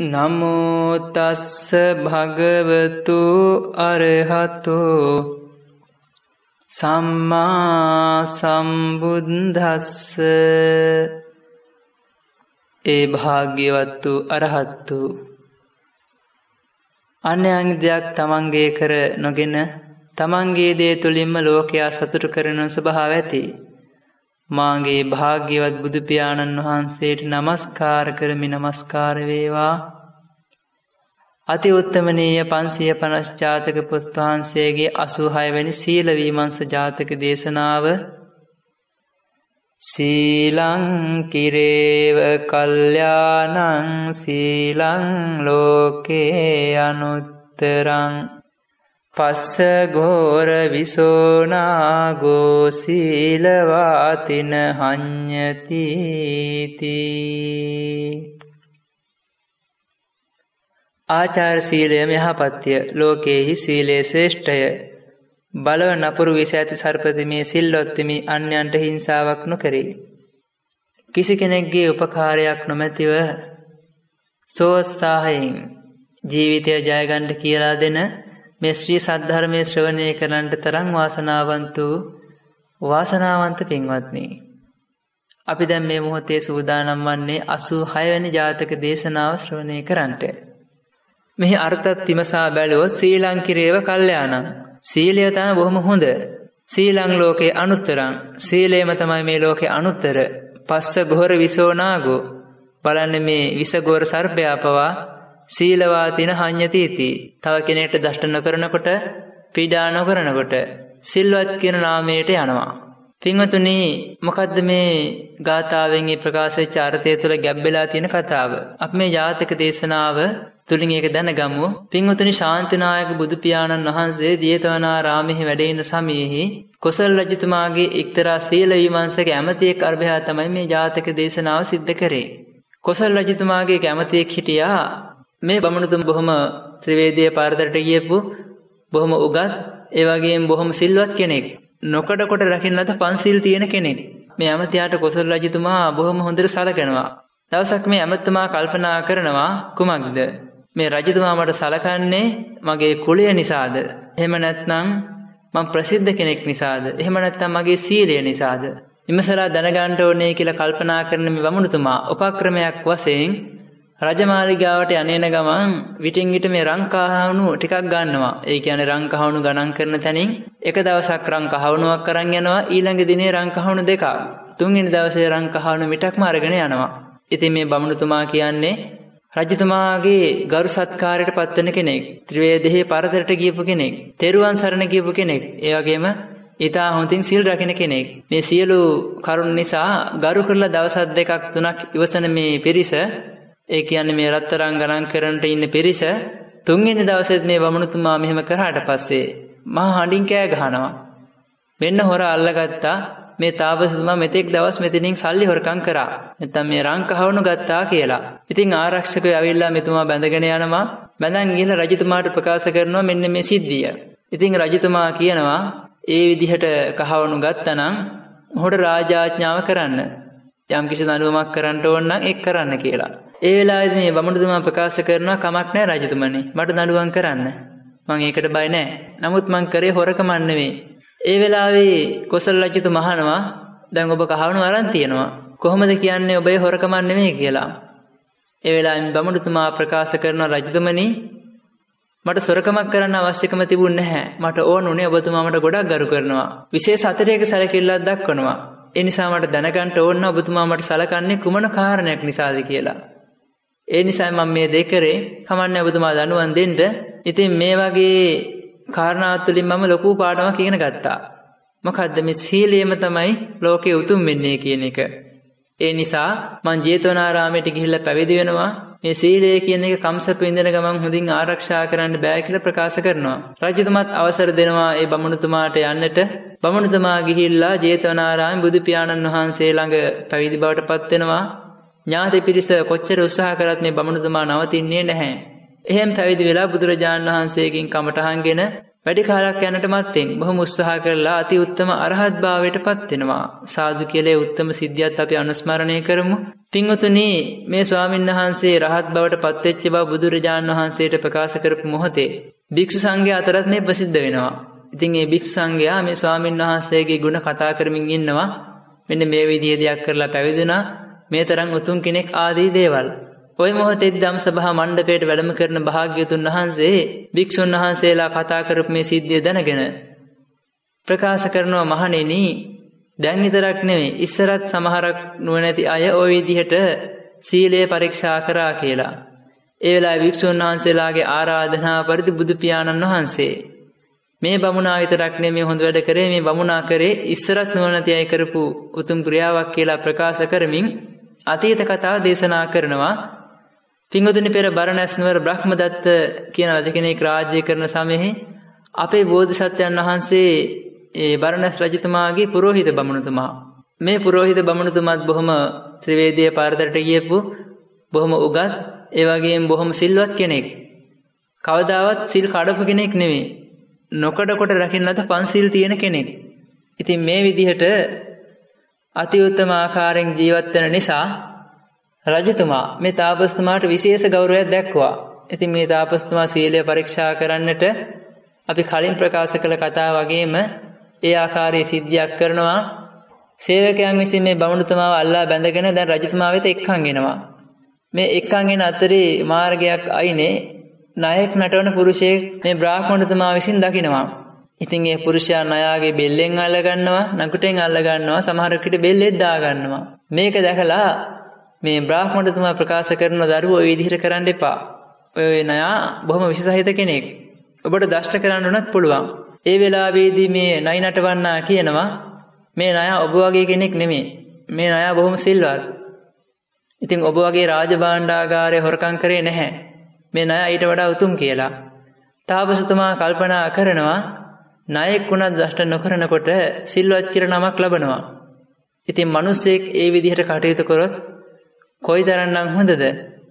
නමෝතස්ස භගවතු අරහතු සම්මා සම්බුද්ධස්ස ඒ භාග්‍යවත්තු අරහත්තු. අන්‍යයන් දෙයක් තමන්ගේ කර නොගෙන තමන්ගේ දේ තුළින්ම ලෝකයා සතුටු කරන ස්වභාව ඇති. මාගේ භාග්‍යවත් බුදුපාණන් වහන්සේට නමස්කාර කරමි නමස්කාර වේවා. අති උත්තමනීය පන්සිය පනශ්චාතක පුත්වහන්සේගේ අසූහයවැනි සීලවීමංස ජාතක දේශනාව. සීලංකිරේව කල්්‍යානං සීලං ලෝකේ අනුත්තරං. පස්ස ගෝර විසෝනාගෝ සීලවාතින හං්ඥතිති ආචාර සීලය මෙහපත්ය. ලෝකයෙහි සීලේ ශේෂ්ඨය බලව නපුරු විස ඇති සර්පතිමේ සිල්ලොත්තිමි අන්‍යන්ට හිංසාවක් නොකරේ. කිසි කෙනෙක්ගේ උපකාරයක් නොමැතිව සෝත්සාහයෙන් ජීවිතය ජයගණ්ඩ කියලා දෙන මේ ශ්‍රී සද්ධර්මය ශ්‍රවණය කරන්නට තරං වාසනාවන්තු වාසනාවන්ත පින්වත්නී. අපි දැම් මේ මොහොතේ සූදානම් වන්නේ අසූ හයවැනි ජාතක දේශනාව ශ්‍රවණය කරන්නට. මෙහි අර්ථත් තිමසා බැලුව සීලංකිරේව කල්්‍යයානම් සීලයතම බොහොම හොඳ. සීලං ලෝකේ අනුත්තරං. සීලේම තමයි මේ ලෝකෙ අනුත්තර. පස්ස ගොහර විසෝනාගෝ බලන්න මේ විසගෝර සර්පයා පවා සීලවාතින හං්ඥතීති තව කෙනෙට දෂ්ට නොකරනකොට පීඩා නොකරනකොට සිල්වත් කියන නාමයට යනවා. පිංවතුනී මොකදද මේ ගාථාවෙන්ගේ ප්‍රකාශය චාර්තය තුළ ගැබ්බෙලා තියෙන කතාව. අප මේ ජාතක දේශනාව තුළින් ඒක දැනගම්මු පින්වතුනි ශාන්තිනායක බුදුපාණන් වහන්සේ දියතවනා රාමෙහි වැඩඉන්න සමයෙහි කොසල් රජතුමාගේ එක්තරා සීල විමංසක ඇමතියෙක් අර්භයා තමයි මේ ජාතක දේශනාව සිද්ධ කරේ. කොසල් රජතුමාගේ කැමතියෙක් හිටියා මේ බමනුතුම් බොහොම ත්‍රවේදය පාරදරට ගියපු බොහොම උගත් ඒවගේ බොහොම සිල්වත් කෙනෙක් නොකට කොට රකින්නත පන්සිල් තියෙන කෙනෙක් මේ ඇමතියාට කොසල් රජතුමා බොහොම හොඳර සලකනවා. දවසක් මේ ඇමත්තමා කල්පනා කරනවා කුමක්ද. මේ රජතුමා මට සලකන්නේ මගේ කුලය නිසාද. එහෙම නැත්නම් මං ප්‍රසිද්ධ කෙනෙක් නිසාද. එහෙම නැත්තම් මගේ සීලය නිසාද. ඉමසලා දැනගන්ට ඕනේ කියලා කල්පනා කරන මේ වමුණුතුමා උපක්‍රමයක් වසයෙන් රජමාලිගාවට යනේන ගමන් විටින් විට මේ රංකාහවුණු ටිකක් ගන්නවා. ඒ කියන රංකහවුණු ගණන් කරන තැනින් එක දවසක් රංකහවුණුවක් කරන්න යනවා. ඊළඟ දිනේ රංකහවුණු දෙකක්. තුන්ගනි දවසේ රංකහවුණු මිටක්ම අරගෙන යනවා. ඉතින් මේ බමුණුතුමා කියන්නේ රජතුමාගේ ගරු සත්කාරයට පත්වන කෙනෙක්. ත්‍රවේදෙහි පරතරට ගියපු කෙනෙක්. තෙරුවන් සරණ ගියපු කෙනෙක්. ඒවගේම ඉතා හොඳින් සිල් රකින කෙනෙක්. මේ සියලු කරුණ නිසා ගරු කරලා දවසත් දෙකක් තුනක් ඉවසන මේ පිරිස ඒ කියන්නේ මේ රත්තරං ගණන් කරන්නට ඉන්න පිරිස තුන්වෙනි දවසෙත් මේ වමනුතුමා මෙහෙම කරාට පස්සේ මහා හඬින් කෑ ගහනවා. මෙන්න හොර අල්ලගත්තා මේ තාපසතුමා මෙතෙක් දවස් මෙතිනින් සල්ලි හොරකං කරා. නැත්තම් මේ රංකහවුණු ගත්තා කියලා. ඉතින් ආරක්ෂකයෝ ඇවිල්ලා මෙතුමා බැඳගෙන යනවා. බැඳන් ගිහලා රජතුමාට ප්‍රකාශ කරනවා මෙන්න මේ සිද්ධිය. ඉතින් රජතුමා කියනවා ඒ විදිහට කහවණු ගත්තනම් හොට රාජාඥාව කරන්න. යම් කිසි දනුවමක් කරන්නට ඕන්නම් එක් කරන්න කියලා. ඒ වෙලාවෙදි මේ වමුණුතුමා ප්‍රකාශ කරනවා කමක් නැහැ රජතුමනි මට දඬුවම් කරන්න. මං ඒකට බය නැහැ. නමුත් මං කරේ හොරකමක් නෙවෙයි. ඒ වෙලාවේ කොසල් රජතු මහනවා දැන් ඔබ කහවණු අරන් තියෙනවා. කොහොමද කියන්නේ ඔබේ හොරකමක් නෙවෙයි කියලා. ඒ වෙලාවෙන් බමුණුතුමා ප්‍රකාශ කරන රජතුමනි මට සොරකමක් කරන්න අවශ්‍යකම තිබුණ නැහැ. මට ඕන උනේ ඔබතුමා මට ගොඩක් ගරු කරනවා. විශේෂ අතරයක සැලකිල්ලක් දක්වනවා. ඒ නිසා මට දැනගන්න ඕන ඔබතුමා මට සලකන්නේ කුමන කාරණයක් නිසාද කියලා. ඒ නිසා මම මේ දෙකරේ කමන්නේ ඔබතුමා දනුවන් දෙන්න. ඉතින් මේ වගේ කාරණාවත් තුළින් මම ලොකු පාඩමක් ඉගෙන ගත්තා. මොකද්ද මේ සීලයම තමයි ලෝකේ උතුම් වෙන්නේ කියන එක. ඒ නිසා මං ජේතවනාරාමයට ගිහිල්ලා පැවිදි වෙනවා. මේ සීලය කියන එක කම්සප ඉඳන ගමන් හොඳින් ආරක්ෂා කරන්න බෑ කියලා ප්‍රකාශ කරනවා. රජතුමත් අවසර දෙනවා ඒ බමුණුතුමාට යන්නට. බමුණුතුමා ගිහිල්ලා ජේතවනාරාමේ බුදු පියාණන් වහන්සේ ළඟ පැවිදි බවට පත් වෙනවා. ඥාති පිරිස කොච්චර උත්සාහ කරත් මේ බමුණුතුමා නවතින්නේ නැහැ. එහෙම පැවිදි වෙලා බුදුරජාණන් වහන්සේකින් කමටහන්ගෙන වැඩි කාලක් යනට මත්තෙන් බොහොම උත්සාහ කරලා අති උත්තම අරහත් භාවයට පත්වෙනවා. සාදු කියලේ උත්තම සිද්ධියත් අපි අනුස්මරණය කරමු. පින්වතුනි මේ ස්වාමීන් වහන්සේ රහත් බවට පත්වෙච්ච බව බුදුරජාණන් වහන්සේට ප්‍රකාශ කරපු මොහොතේ භික්ෂු සංඝයා අතරත් මේ ප්‍රසිද්ධ වෙනවා. ඉතින් ඒ භික්ෂු සංඝයා මේ ස්වාමීන් වහන්සේගේ ගුණ කතා කරමින් ඉන්නවා. මෙන්න මේ විදිහේ දෙයක් කරලා පැවිදුණා. මේ තරම් උතුම් කෙනෙක් ආදී දේවල්. ඔය මොහොතෙදි ධම් සභා මණ්ඩපයට වැඩම කරන භාග්‍යතුන් වහන්සේ භික්ෂුන් වහන්සේලා කතා කරපු මේ සිද්ධිය දැනගෙන ප්‍රකාශ කරනවා මහණෙනි දැන් විතරක් නෙමෙයි ඉස්සරත් සමහරක් නුවණැති අය ওই විදිහට සීලය පරීක්ෂා කරා කියලා. ඒ වෙලාවේ භික්ෂුන් වහන්සේලාගේ ආරාධනා පරිදි බුදු පියාණන් වහන්සේ මේ බමුණා විතරක් නෙමෙයි හොඳ වැඩ කරේ මේ බමුණා කරේ ඉස්සරත් නුවණැති අය කරපු උතුම් ක්‍රියාවක් කියලා ප්‍රකාශ කරමින් අතීත කතා දේශනා කරනවා පිංගුතුනි පෙර බරණැස් නුවර බ්‍රහ්මදත්ත කියන රජ කෙනෙක් රාජ්‍ය කරන සමයේ අපේ බෝධිසත්වයන් වහන්සේ ඒ බරණැස් රජතුමාගේ පුරෝහිත බමුණුතුමා. මේ පුරෝහිත බමුණුතුමත් බොහොම ත්‍රිවේදීය පාරතරට ගියපු බොහොම උගත් ඒ වගේම බොහොම සිල්වත් කෙනෙක්. කවදාවත් සිල් කඩපු කෙනෙක් නෙවෙයි නොකඩ කොට රකින්නත් පන්සිල් තියෙන කෙනෙක්. ඉතින් මේ විදිහට අති උත්තම ආකාරයෙන් ජීවත් වෙන නිසා රජතුමා මේ තාපස්තුමාට විශේෂ ගෞරවයක් දැක්වුවා. ඉතින් මේ තාපස්තුමා සීලය පරීක්ෂා කරන්නට අපි කලින් ප්‍රකාශ කළ කතා වගේම ඒ ආකාරයේ සිද්ධියක් කරනවා. සේවකයන් විසින් මේ බමුණුතුමාව අල්ලා බැඳගෙන දැන් රජතුමා වෙත එක්කන් එනවා. මේ එක්කන් එන අතරේ මාර්ගයක් අයිනේ නායක නටවන පුරුෂයෙක් මේ බ්‍රාහ්මණතුමා විසින් දකිනවා. ඉතින් ඒ පුරුෂයා නයාගේ බෙල්ලෙන් අල්ල ගන්නවා, නකුටෙන් අල්ල ගන්නවා, සමහර විට බෙල්ලෙත් දා ගන්නවා. මේක දැකලා මේ බ්‍රාහ්මණතුමා ප්‍රකාශ කරන දරුවෝ ওই විදිහට කරන්න එපා. ඔය නයා බොහොම විශේෂහිත කෙනෙක්. ඔබට දෂ්ට කරන්න උනත් පුළුවන්. ඒ වෙලාවේදී මේ නයි නටවන්නා කියනවා මේ නයා ඔබ වගේ කෙනෙක් නෙමෙයි. මේ නයා බොහොම සිල්වත්. ඉතින් ඔබ වගේ රාජභාණ්ඩාගාරය හොරකම් කරේ නැහැ. මේ නයා ඊට වඩා උතුම් කියලා. තාපසතුමා කල්පනා කරනවා ණයෙක් වුණත් දෂ්ට නොකරනකොට සිල්වත් කියලා නමක් ලබනවා. ඉතින් මිනිස්සෙක් ඒ විදිහට කටයුතු කරොත් කොයිතරම්නම් හොඳද?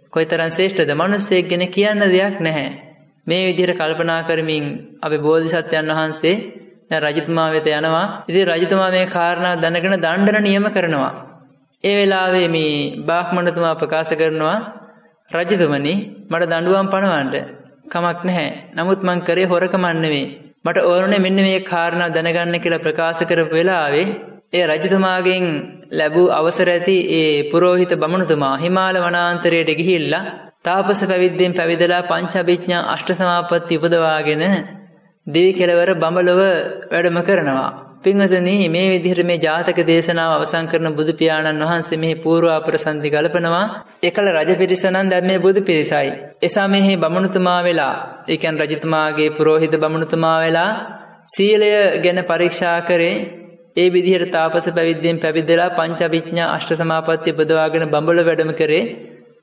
කොයිතරම් ශ්‍රේෂ්ඨද? මිනිස්සෙක් ගැන කියන්න දෙයක් නැහැ. මේ විදිහට කල්පනා කරමින් අපි බෝධිසත්වයන් වහන්සේ දැන් රජතුමා වෙත යනවා. ඉතින් රජතුමා මේ කාරණා දැනගෙන දණ්ඩන නියම කරනවා. ඒ වෙලාවේ මේ බ්‍රාහ්මණතුමා ප්‍රකාශ කරනවා රජතුමනි මට දඬුවම් පනවන්න කමක් නැහැ. නමුත් මං කරේ හොරකමක් නෙවෙයි. මට ඕනේ මෙන්න මේ කාරණා දැනගන්න කියලා ප්‍රකාශ කරපු වෙලාවේ ඒ රජතුමාගෙන් ලැබූ අවසර ඇති ඒ පුරෝහිත බමුණුතුමා හිමාල වනාන්තරයට ගිහිල්ලා තාපස පැවිද්දෙන් පැවිදලා පංචඅභිඥා අෂ්ට සමාපatti උපදවාගෙන දිවි කෙලවර බඹලව වැඩම කරනවා. පින්වතුනි මේ විදිහට මේ ජාතක දේශනාව අවසන් කරන බුදු පියාණන් වහන්සේ මේ పూర్ව අපරසන්ති ගලපනවා. එකල රජ පිරිස නම් දැන් මේ බුදු පිරිසයි. එසා මෙහි බමුණුතුමා වෙලා, ඒ කියන්නේ රජතුමාගේ පුරෝහිත බමුණුතුමා වෙලා සීලය ගැන පරීක්ෂා කරේ ඒ විදිහට තාපස පැවිද්දෙන් පැවිදලා පංචවිඥා අෂ්ට සමාපatti උපදවාගෙන බඹල වැඩම කරේ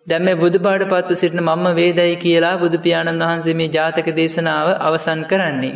දැන් මේ බුදුපාඩ පත්ව සිටින මම්ම වේදයි කියලා බුදු පියාණන් වහන්සේ මේ ජාතක දේශනාව අවසන් කරන්නේ